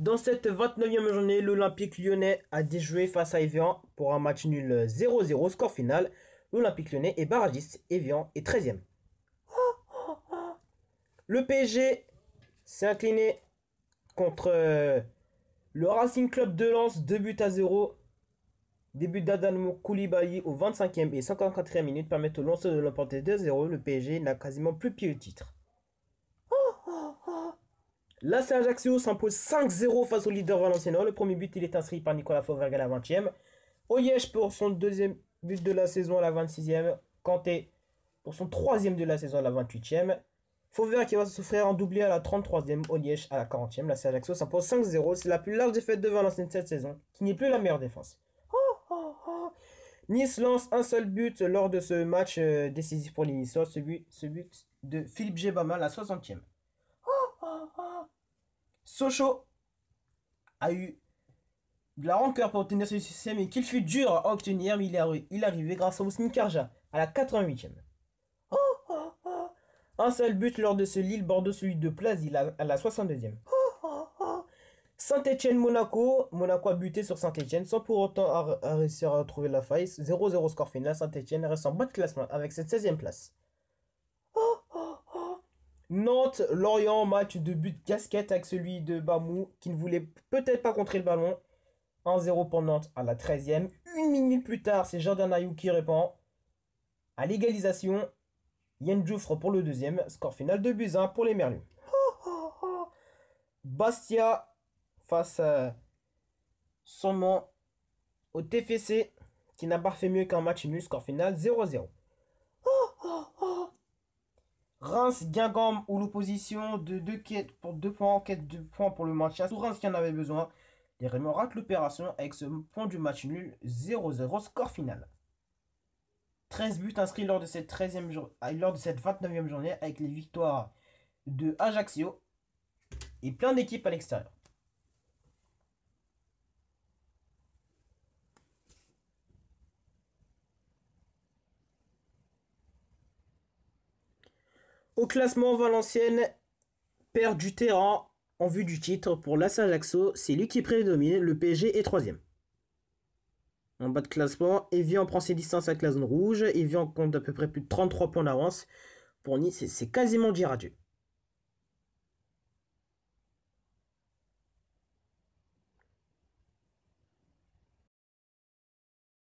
Dans cette 29e journée, l'Olympique lyonnais a déjoué face à Evian pour un match nul 0-0. Score final, l'Olympique lyonnais est barragiste. Evian est 13e. Le PSG s'est incliné contre euh, le Racing Club de Lens, 2 buts à 0. Début d'Adamo Koulibaly au 25e et 54e minute permettent au lanceur de l'emporter 2-0. Le PSG n'a quasiment plus pied au titre. L'AC Ajaccio s'impose 5-0 face au leader valenciennois. Le premier but, il est inscrit par Nicolas Fauvergue à la 20e. Oyèche pour son deuxième but de la saison à la 26e. Kanté pour son troisième de la saison à la 28e. Fauvergue qui va souffrir en doublé à la 33e. Oyèche à la 40e. L'AC Ajaccio s'impose 5-0. C'est la plus large défaite de Valenciennes cette saison, qui n'est plus la meilleure défense. Nice lance un seul but lors de ce match euh, décisif pour les. Ce but, ce but de Philippe Gebama à la 60e. Sochaux a eu de la rancœur pour obtenir ce succès, mais qu'il fut dur à obtenir, mais il est, il arrivé grâce à Ousmane à la 88e. Un seul but lors de ce Lille-Bordeaux, celui de Plazy à la 62e. Saint-Etienne-Monaco. Monaco a buté sur Saint-Etienne sans pour autant réussir à retrouver la faille. 0-0 score final. Saint-Etienne reste en bas de classement avec cette 16e place. Nantes, Lorient, match de but casquette avec celui de Bamou qui ne voulait peut-être pas contrer le ballon. 1-0 pour Nantes à la 13e. Une minute plus tard, c'est Jordan Ayou qui répond. À l'égalisation, Djoufre pour le deuxième. Score final de buts 1 pour les Merlus. Bastia face à son nom au TFC qui n'a pas fait mieux qu'un match nul. Score final 0-0. Reims, Guingamp ou l'opposition de deux quêtes pour deux points, quête de points pour le maintien. Tout Reims qui en avait besoin. Les Rémois ratent l'opération avec ce point du match nul 0-0 score final. 13 buts inscrits lors de cette 13e lors de cette 29e journée avec les victoires de Ajaccio et plein d'équipes à l'extérieur. Au classement, Valenciennes perd du terrain en vue du titre. Pour l'As c'est lui qui prédomine. Le PSG est troisième. En bas de classement, Evian prend ses distances avec la zone rouge. Evian compte à peu près plus de 33 points d'avance. Pour Nice, c'est quasiment dire adieu.